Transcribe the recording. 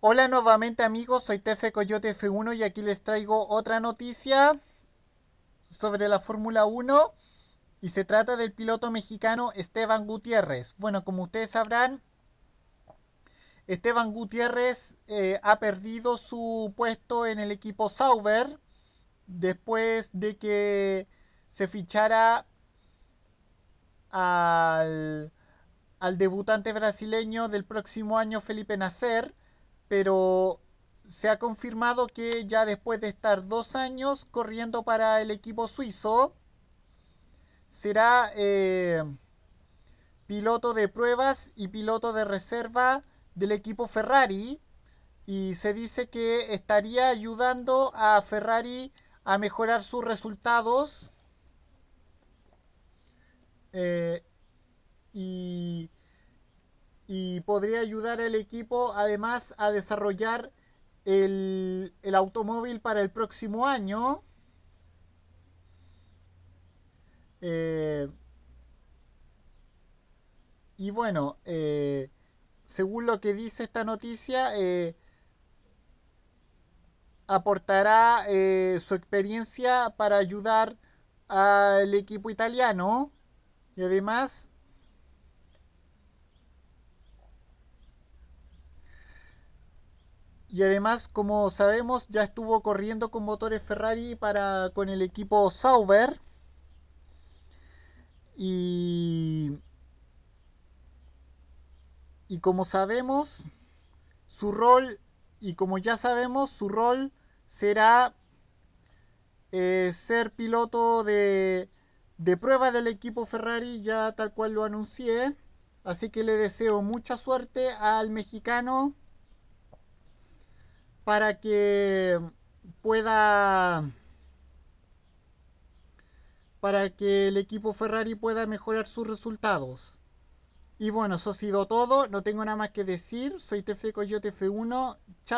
Hola nuevamente amigos, soy Tefe Coyote F1 y aquí les traigo otra noticia sobre la Fórmula 1 y se trata del piloto mexicano Esteban Gutiérrez. Bueno, como ustedes sabrán, Esteban Gutiérrez eh, ha perdido su puesto en el equipo Sauber después de que se fichara al, al debutante brasileño del próximo año Felipe Nasser pero se ha confirmado que ya después de estar dos años corriendo para el equipo suizo, será eh, piloto de pruebas y piloto de reserva del equipo Ferrari. Y se dice que estaría ayudando a Ferrari a mejorar sus resultados. Eh, y y podría ayudar al equipo además a desarrollar el, automóvil para el próximo año. Eh, y bueno, eh, según lo que dice esta noticia, eh, aportará su experiencia para ayudar al equipo italiano y además Y además, como sabemos, ya estuvo corriendo con motores Ferrari para con el equipo Sauber. Y y como sabemos, su rol y como ya sabemos, su rol será eh, ser piloto de, de prueba del equipo Ferrari, ya tal cual lo anuncié. Así que le deseo mucha suerte al mexicano para que pueda para que el equipo Ferrari pueda mejorar sus resultados. Y bueno, eso ha sido todo. No tengo nada más que decir. Soy TF Coyote F1. Chao.